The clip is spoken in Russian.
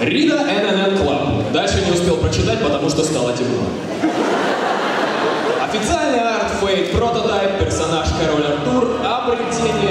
Рида ННН Клаб. Дальше не успел прочитать, потому что стало темно. Официальный арт фейк, прототайп, персонаж Король Артур, обретение